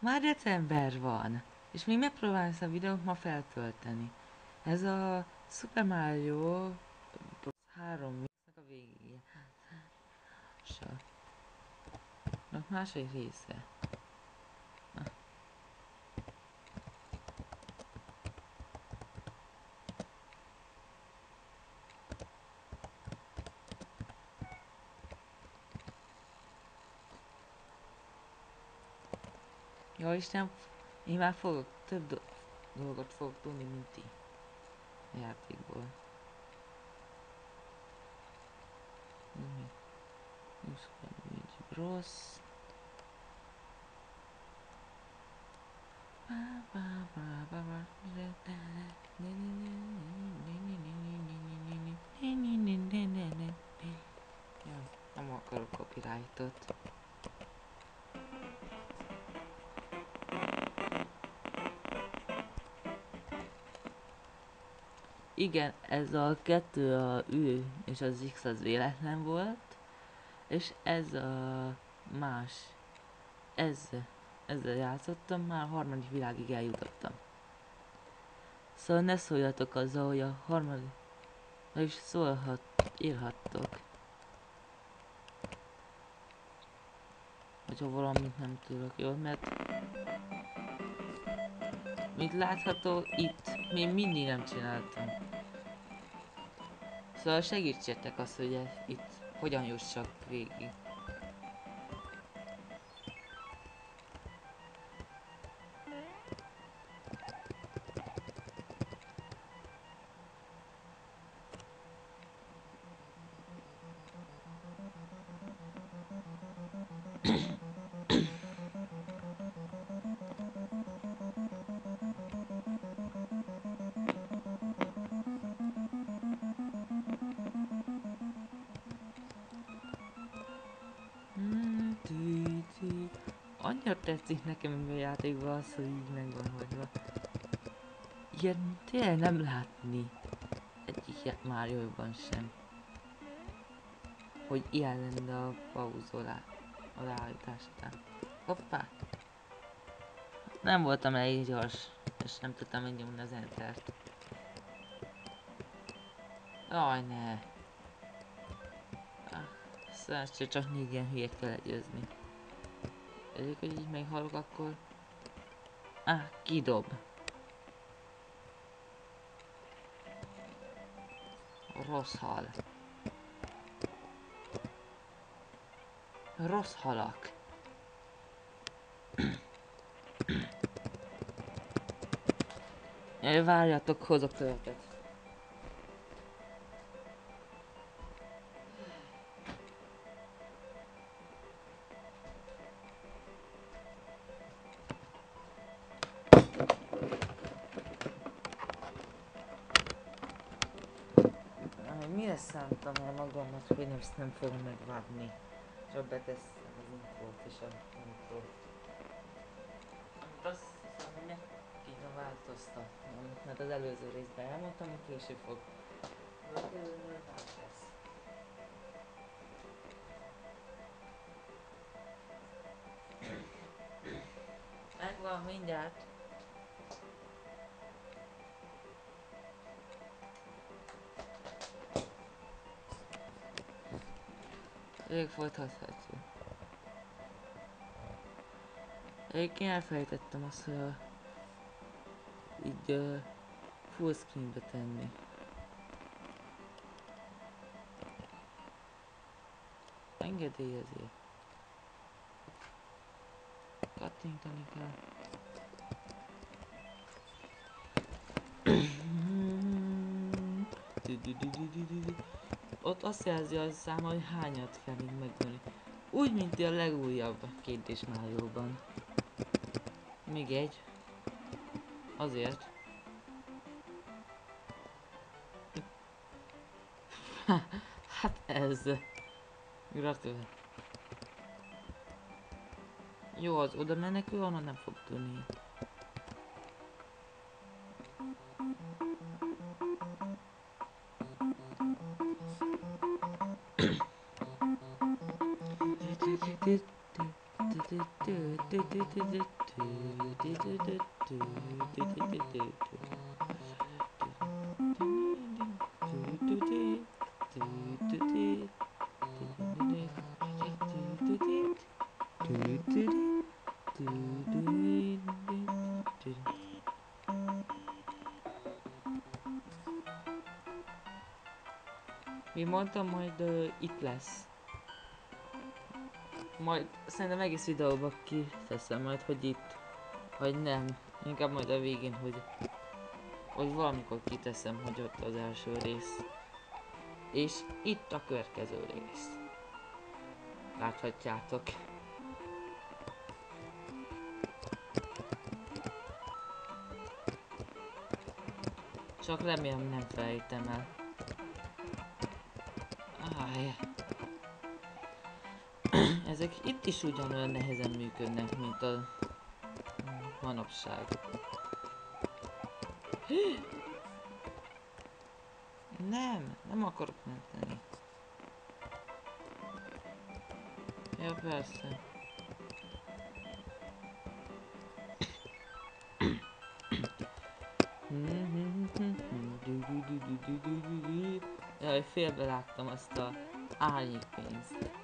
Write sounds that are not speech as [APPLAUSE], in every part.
Már december van, és még megpróbálom ezt a videót ma feltölteni. Ez a Super Mario Bros. 3 mixnek a végéje. második része. Ja Isten, én már fogok, több do dolgot fogok tudni, mint ti. A játékból. Mi? Bros. Ja, nem akarok copyrightot. Igen, ez a kettő a ü és az x az véletlen volt, és ez a más, ez, ezzel játszottam, már a harmadik világig eljutottam. Szóval ne szóljatok azzal, hogy a harmadik, és szólhat, írhattok. Hogyha valamit nem tudok jól, mert mint látható, itt még mindig nem csináltam. Szóval segítsetek azt, hogy itt hogyan jussak végig. Annyira tetszik nekem a játékban az, hogy így meg van hagyva. Ilyen tényleg nem látni egyik Mario-ban sem. Hogy ilyen lenne a pauzolás, a leállítás után. Hoppá! Nem voltam elég gyors, és nem tudtam megnyomni az entert. Jaj, ne! Ah, szerencsére csak négy ilyen hülyét kell legyőzni. Elég, hogy így meghalok, akkor... Á, kidob. Rossz hal. Rossz halak. Várjatok, hozok töltet. Magamnak, hogy nem, ezt nem fogom megvágni. Csak beteszem az intrót és a intrót. Azt hiszem, hogy kéne változtatnom, mert az előző részben elmondtam, hogy később fog. Megvan mindjárt. Elég folytatható. Egyébként elfelejtettem azt, hogy a, így uh, full screenbe tenni. Engedélyezi. Kattintani kell. [CLEARS THROAT] ott azt jelzi a szám, hogy hányat kell még megölni. Úgy, mint a legújabb kérdés Májóban. Még egy. Azért. [LAUGHS] hát ez. Gratulál. Jó, az oda menekül, onnan nem fog tudni. Mi mondtam, majd uh, itt lesz. Majd szerintem egész videóba kiteszem majd, hogy itt. Vagy nem. Inkább majd a végén, hogy... Hogy valamikor kiteszem, hogy ott az első rész. És itt a következő rész. Láthatjátok. Csak remélem nem felejtem el. Áj. Ezek itt is ugyanolyan nehezen működnek, mint a manapság. Nem, nem akarok menteni. Ja, persze. Jaj, félbe láttam azt a árnyékpénzt.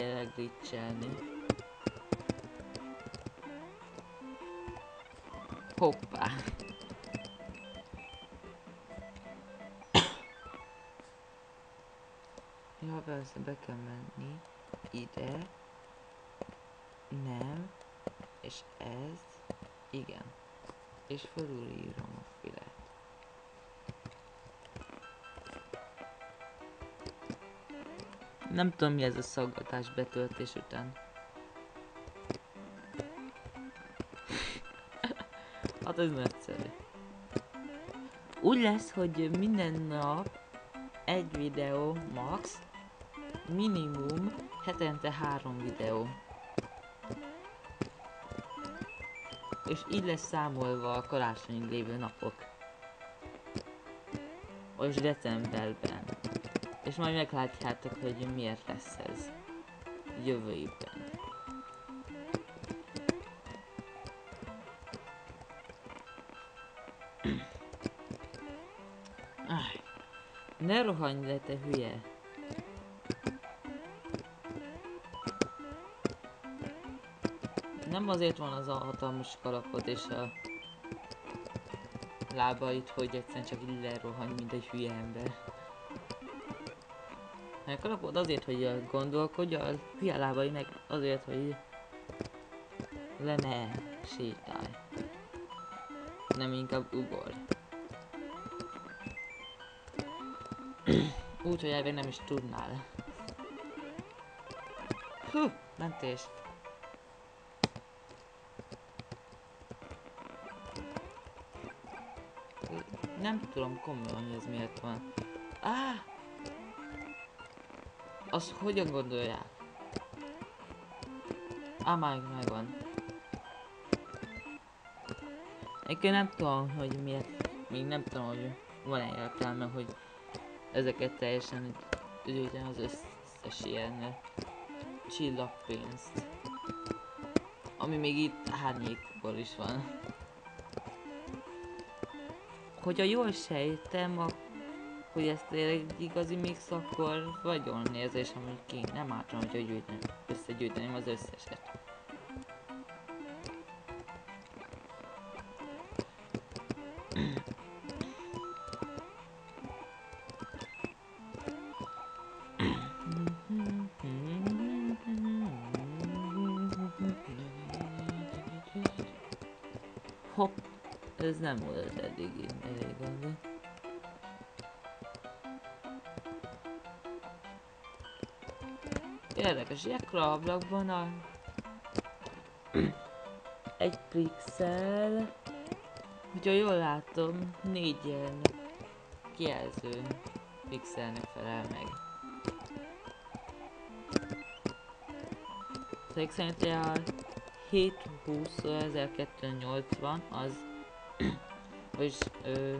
El glitchelni. Hoppá. [COUGHS] Ja, persze be kell menni. Ide. Nem. És ez. Igen. És felülírom a Nem tudom mi ez a szaggatás betöltés után. [LAUGHS] hát ez nagyszerű. Úgy lesz, hogy minden nap egy videó max, minimum hetente három videó. És így lesz számolva a karácsonyi lévő napok. És decemberben. És majd meglátjátok, hogy miért lesz ez jövő évben. Ne rohanj le, te hülye! Nem azért van az a hatalmas kalapod és a lábait, hogy egyszerűen csak így lerohanj, mint egy hülye ember. A kalapod azért, hogy gondolkodj, a hülye lábai meg azért, hogy le ne sétálj. Nem inkább ugor. Úgy, hogy elvég nem is tudnál. Hú, mentés. Nem tudom komolyan, hogy ez miért van. Ah! Az hogyan gondolják? Á, már megvan. Egyébként nem tudom, hogy miért. Még nem tudom, hogy van-e értelme, hogy ezeket teljesen gyűjteni az összes ilyen csillagpénzt. Ami még itt árnyékból is van. Hogyha jól sejtem, a, hogy ez tényleg igazi mix, akkor vagy olyan érzésem, hogy ki nem átom, hogy gyűjteni, összegyűjteném az összeset. Hopp, ez nem volt eddig elég az. Érdekes, ekkora ablakban a... Egy pixel... Hogyha jól látom, négy ilyen kijelző pixelnek felel meg. Ezek szerint a 720 1280 az [CLEARS THROAT] vagyis ö,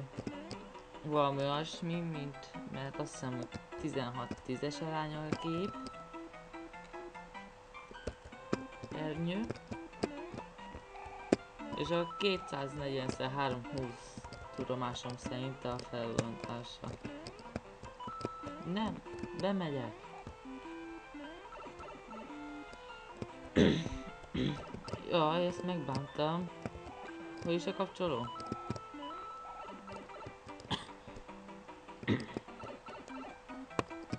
valami olyasmi, mint, mert azt hiszem, hogy 16 10-es aránya a kép. És a 240 x 320 tudomásom szerint a felvontása. Nem, bemegyek. Jaj, ezt megbántam. Hogy is a kapcsoló?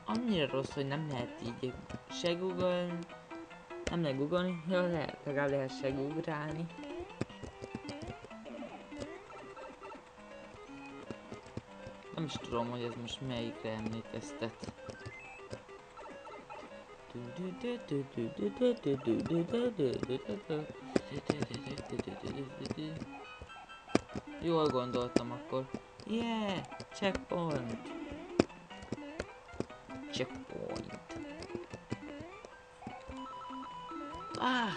Annyira rossz, hogy nem lehet így se google nem lehet googolni, ja, lehet, legalább lehet se. Nem is tudom, hogy ez most melyikre emlékeztet. Jól gondoltam akkor. Yeah! Checkpoint! Checkpoint. Ah!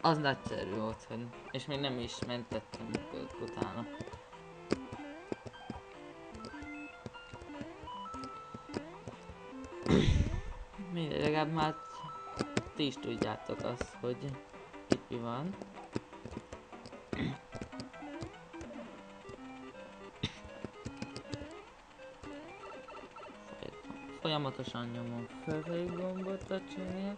Az nagyszerű volt. És még nem is mentettem utána. Mindegy, legalább már ti is tudjátok azt, hogy itt mi van. Folyamatosan nyomom felfelé gombot a csőnél.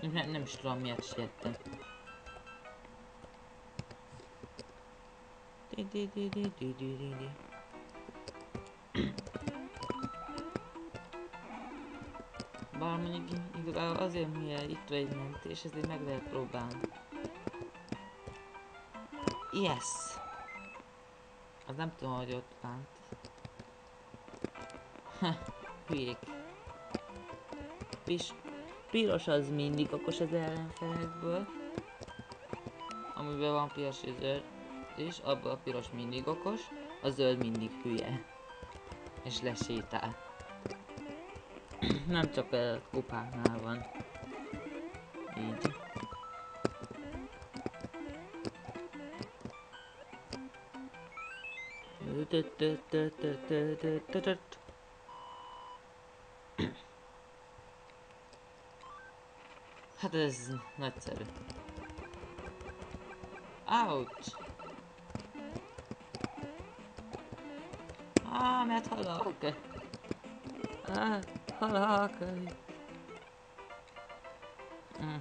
Nem, nem is tudom miért siettem. Di di di di di di di di. Miért itt van egy mentés, ezért meg lehet próbálni. Yes! Az nem tudom, hogy ott bánt. Hülyék. Pis, piros az mindig okos az ellenfelekből. Amiben van piros és zöld is, abban a piros mindig okos, a zöld mindig hülye. És lesétál. [CLEARS THROAT] nem csak a kupáknál van. Így. Hát ez nagyszerű. Ouch! Ah, mert halak. Ah, halak. Mm.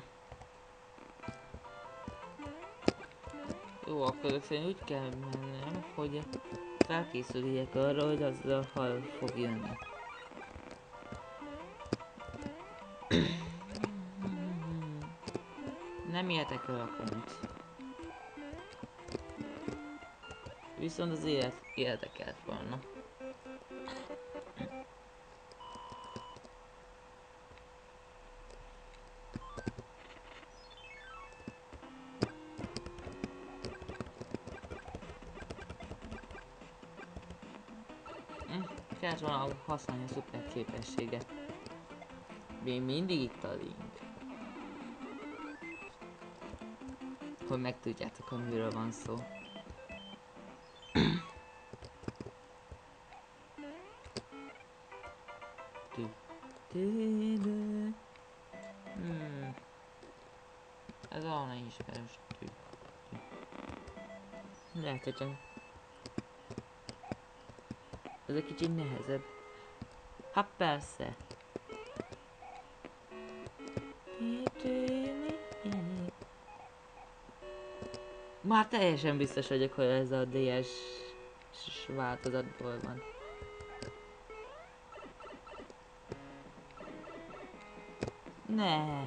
Jó, akkor szerint úgy kell mennem, hogy felkészüljek arra, hogy az a hal fog jönni. Nem értek el a pont. Viszont az élet érdekelt volna. Hm, kellett volna használni a szuper képességet. Még mindig itt a link. Hogy megtudjátok, hogy miről van szó. Hmm. Ez valami ismerős tű. tű. Lehet, hogy csak... Egy kicsit nehezebb. Hát persze. Már teljesen biztos vagyok, hogy ez a DS változatból van. Ne,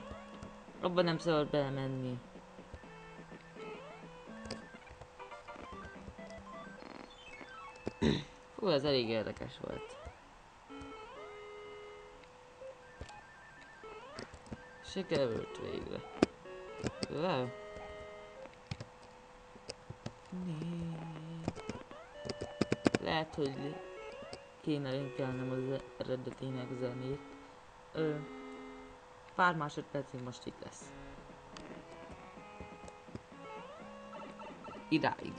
abban nem szabad belemenni. Hú, ez elég érdekes volt. Sikerült végre. Wow. Né. Lehet, hogy kéne linkelnem az eredetének zenét. Ö, pár másodpercig most itt lesz. Idáig.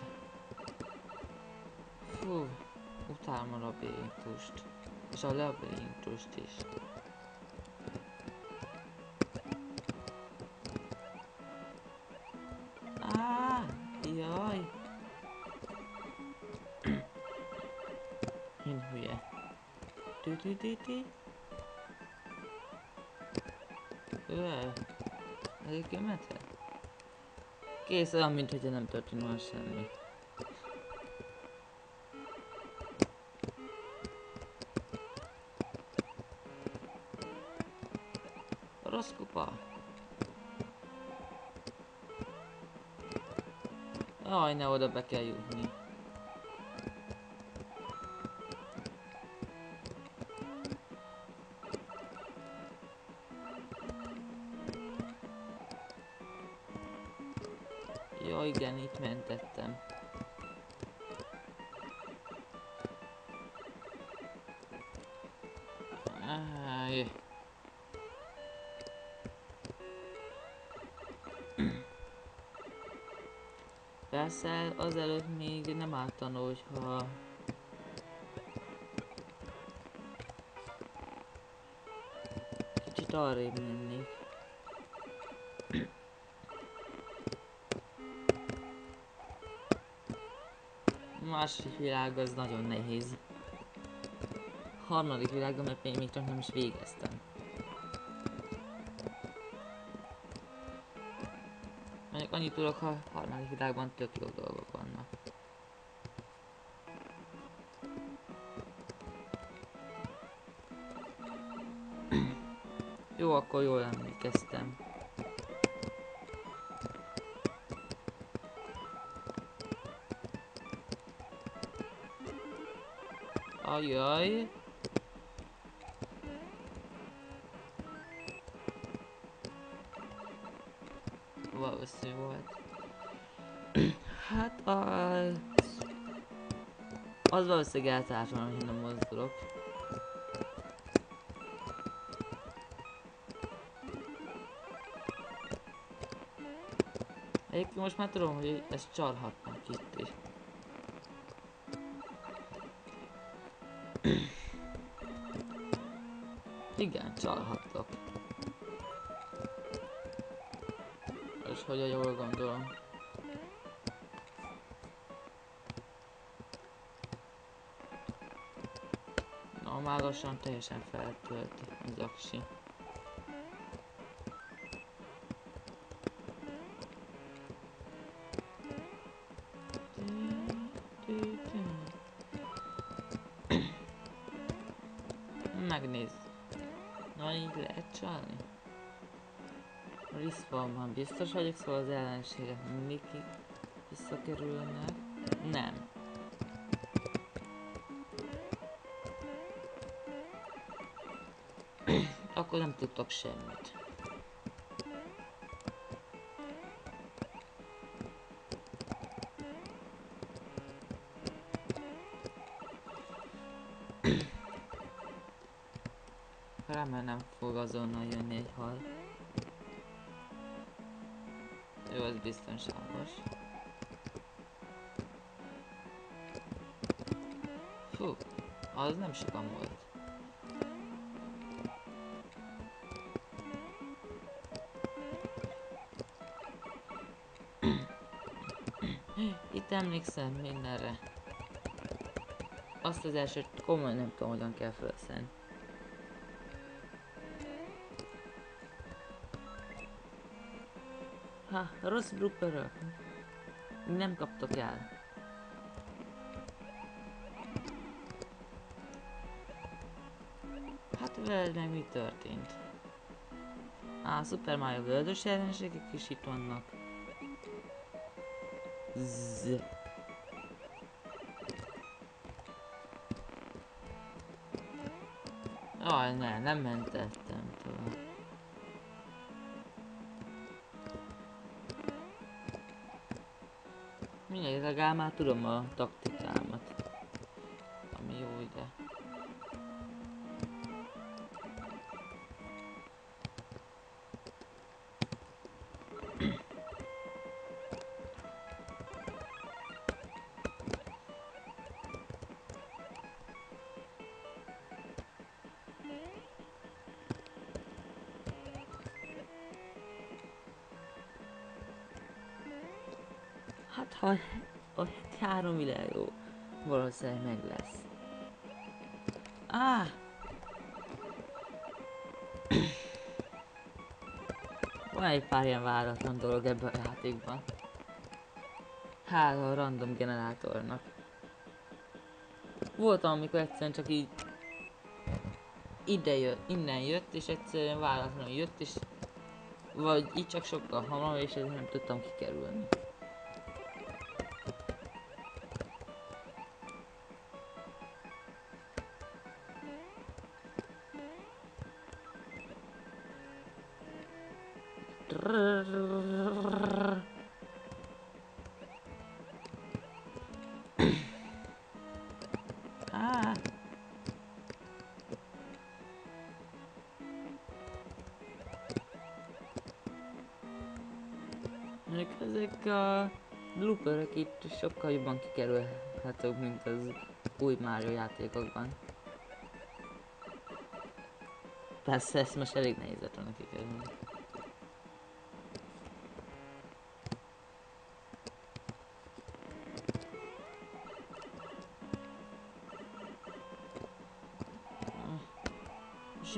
Fú, utálom a labirintust. És a labirintust is. Á, jaj. Én hülye. Tü tü tü tü. Öh. Egyébként mehetett? Kész olyan, mint hogyha nem történt volna semmi. Rossz kupa. Jaj, ne oda be kell jutni. Persze azelőtt még nem ártana, hogyha kicsit arrébb mennék. Második világ az nagyon nehéz. Harmadik világ, mert még csak nem is végeztem. Mondjuk annyit tudok, ha harmadik világban tök jó dolgok vannak. jó, akkor jól emlékeztem. Ajaj. Valószínűleg eltársan, hogy nem mozdulok. Egyébként most már tudom, hogy ezt csalhatnak itt is. Igen, csalhattok. És hogy a jól gondolom. Na, már lassan teljesen feltölti az aksi. Megnézzük. Na, így lehet csalni? Respawn van, biztos vagyok, szóval az ellenségek mindig visszakerülnek. Nem. Akkor nem tudtok semmit. Remélem nem fog azonnal jönni egy hal. Jó, ez biztonságos. Fú, az nem sokan volt. Emlékszem mindenre. Azt az elsőt komolyan nem tudom, hogyan kell felszállni. Ha, rossz blooperök. Nem kaptok el. Hát veled meg mi történt? Á, Super Mario World-ös ellenségek itt vannak. Zzz. Aj, ne, nem mentettem tovább. Mindegy, legalább már tudom a taktikámat. Ami jó ide. Ha a három millió valószínűleg meg lesz. Ah! Van egy pár ilyen váratlan dolog ebben a játékban. Hála a random generátornak. Volt amikor egyszerűen csak így ide jött, innen jött, és egyszerűen váratlanul jött, és vagy így csak sokkal hamarabb, és nem tudtam kikerülni. Ah. Ezek a looperek itt sokkal jobban kikerülhetők, mint az új Mario játékokban. Persze ezt most elég nehéz lett volna kikerülni.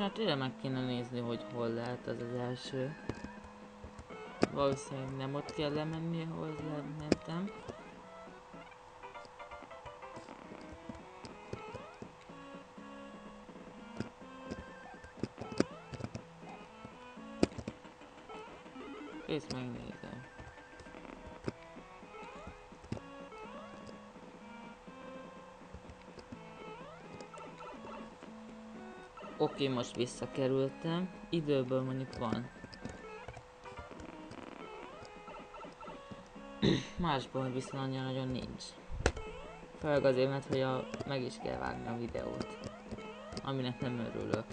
És hát tényleg meg kéne nézni, hogy hol lehet az az első. Valószínűleg nem ott kell lemenni, ahol lementem. Kész megnézem. Oké, most visszakerültem. Időből mondjuk van. Másból viszont annyira nagyon nincs. Főleg azért, mert hogy a, meg is kell vágni a videót. Aminek nem örülök.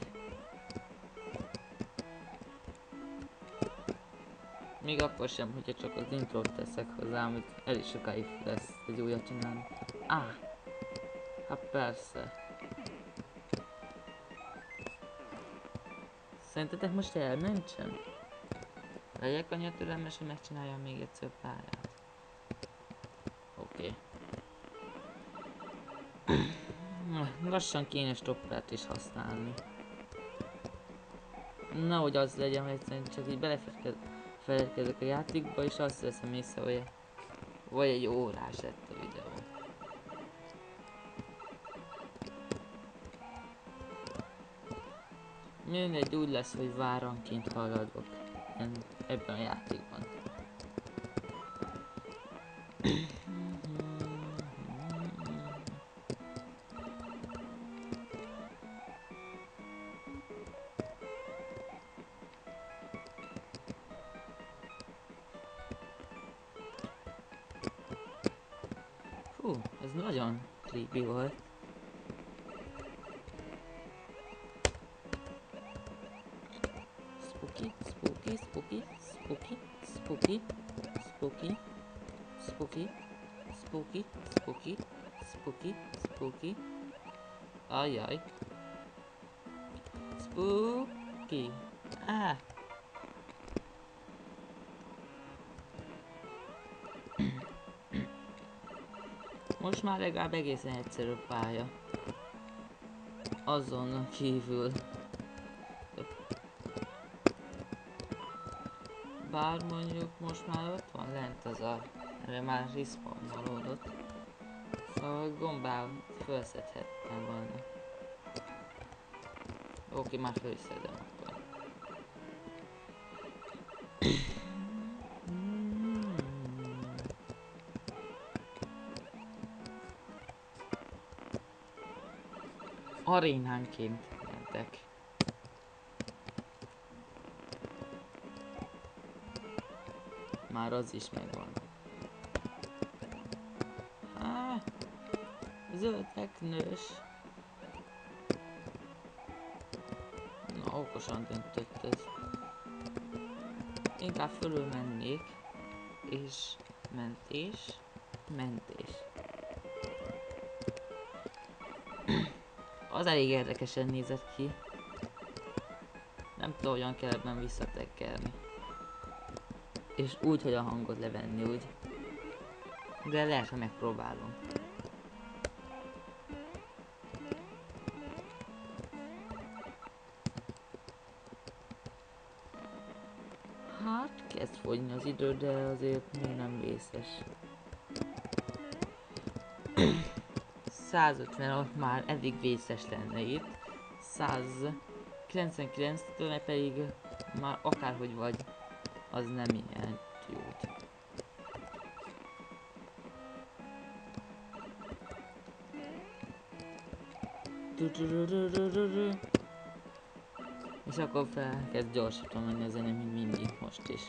Még akkor sem, hogyha csak az intrót teszek hozzá, amit elég sokáig lesz egy újat csinálni. Á! Ah, hát persze. Szerintetek most elmentsen? Legyek annyira türelmes, hogy megcsináljam még egyszer a pályát. Oké. Okay. [CLEARS THROAT] Lassan kéne stoppert is használni. Nehogy az legyen, hogy egyszerűen csak így belefeledkezek a játékba, és azt veszem észre, hogy vagy egy órás lett a videó. Mindegy úgy lesz, hogy váranként haladok ebben a játékban. Spooky. Ajaj. Spooky. Ah. Most már legalább egészen egyszerű pálya. Azon kívül. Bár mondjuk most már ott van lent az a... Erre már respawnolódott. Szóval gombával felszedhettem volna. Oké, már föl is szedem akkor. Arénánként mentek. Már az is megvan. Zöldek nős. Na, okosan döntött ez. Inkább fölül mennék. És mentés. Mentés. Az elég érdekesen nézett ki. Nem tudom, hogyan kell ebben visszatekkelni. És úgy, hogy a hangot levenni, úgy. De lehet, hogy megpróbálom. Idő, de azért még nem vészes. 150 már eddig vészes lenne itt. 199-től pedig már akárhogy vagy, az nem ilyen jót. És akkor felkezd gyorsítom menni a zene, mint mindig, most is.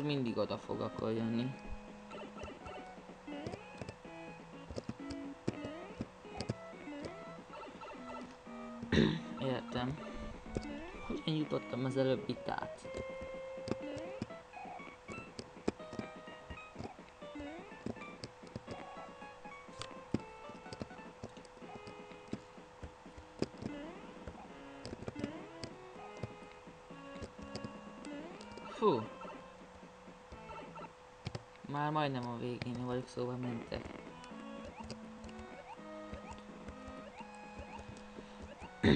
Az mindig oda fog akkor jönni. Értem. Hogyan jutottam az előbb itt át? Szóval mentek.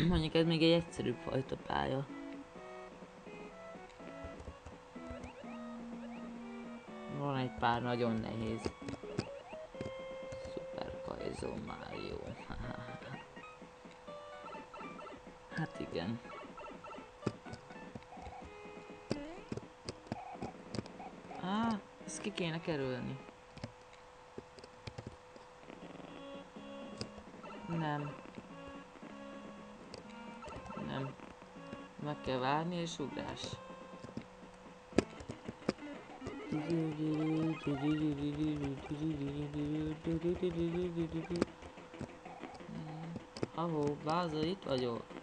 Mondjuk ez még egy egyszerűbb fajta pálya. Van egy pár nagyon nehéz. Super Kaizo Mario. [LAUGHS] hát igen. Á, ezt ki kéne kerülni. Nem. Nem. Meg kell várni és ugrás. Ahó, Báza, itt vagyok.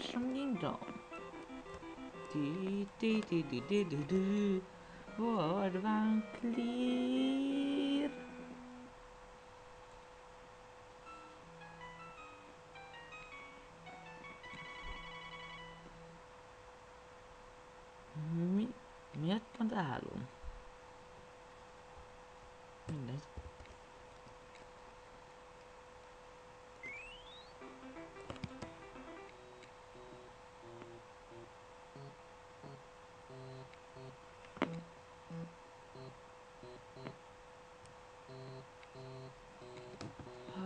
Mushroom kingdom. Di di di di di di di. Word van clear.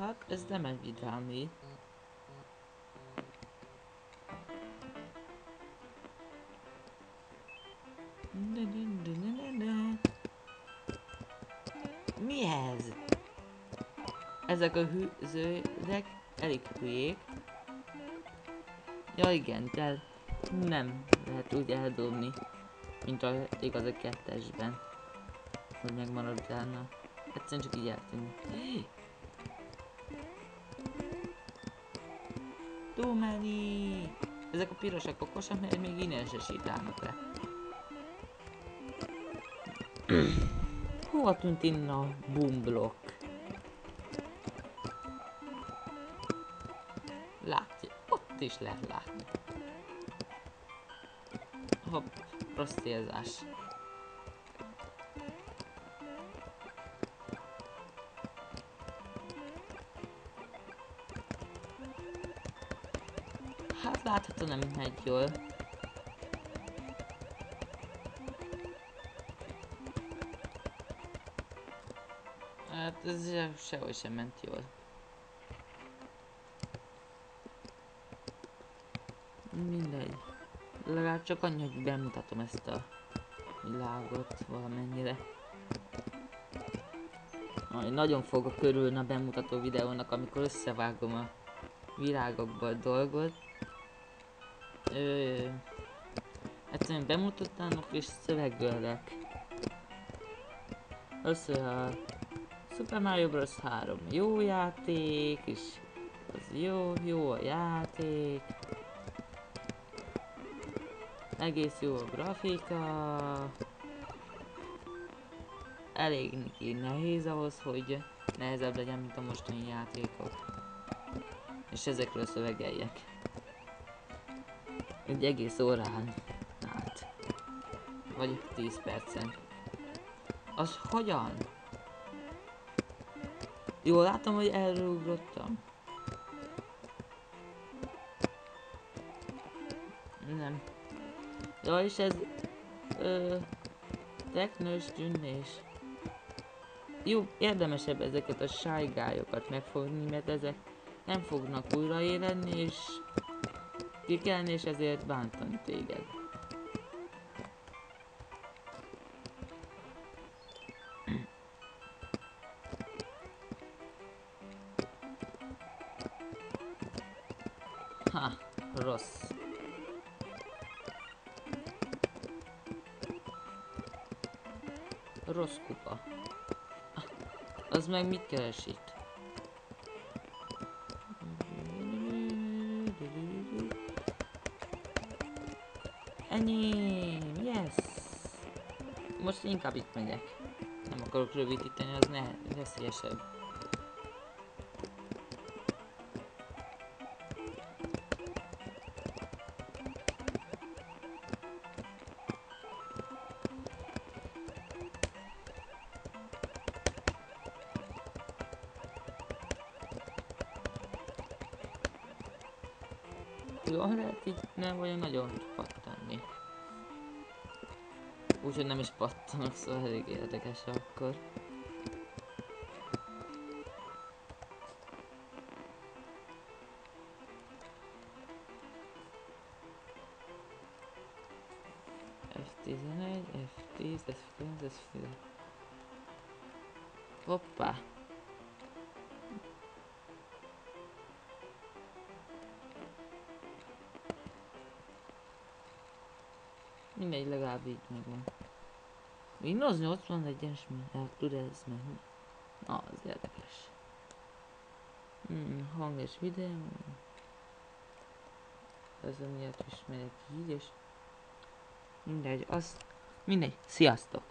Hát, ez nem egy vidám. Mi ez? Ezek a hűzőek elég hülyék. Ja igen, de nem lehet úgy eldobni, mint a igaz a kettesben. Hogy megmarad utána. Egyszerűen csak így eltűnik. Dumani! Ezek a pirosak okosak, mert még innen se sétálnak le. Hova tűnt innen a bumblok? Látja, ott is lehet látni. Hopp, rossz Hát látható nem megy jól. Hát ez se, sehogy sem ment jól. Mindegy. Legalább csak annyi, hogy bemutatom ezt a világot valamennyire. Majd nagyon fogok örülni a bemutató videónak, amikor összevágom a virágokból a dolgot. Ö, egyszerűen bemutatnának és szövegölök. Össze a Super Mario Bros. 3 jó játék, és az jó, jó a játék. Egész jó a grafika. Elég nehéz ahhoz, hogy nehezebb legyen, mint a mostani játékok. És ezekről szövegeljek. Egy egész órán át. Vagy 10 percen. Az hogyan? Jól látom, hogy erről ugrottam. Nem. Ja, és ez... Ö, teknős tűnés. Jó, érdemesebb ezeket a sájgályokat megfogni, mert ezek nem fognak újraéledni, és kikelni, és ezért bántani téged. Ha, rossz. Rossz kupa. Az meg mit keres Enyém, yes! Most inkább itt megyek. Nem akarok rövidíteni, az ne veszélyesebb. Jól lehet így nem olyan nagyon pattanni. Úgyhogy nem is pattanok, szóval elég érdekes akkor. Windows 81-es mi? El tud ez menni? Na, az érdekes. Hmm, hang és videó. Ez miatt is megyek így, és mindegy, az mindegy, sziasztok!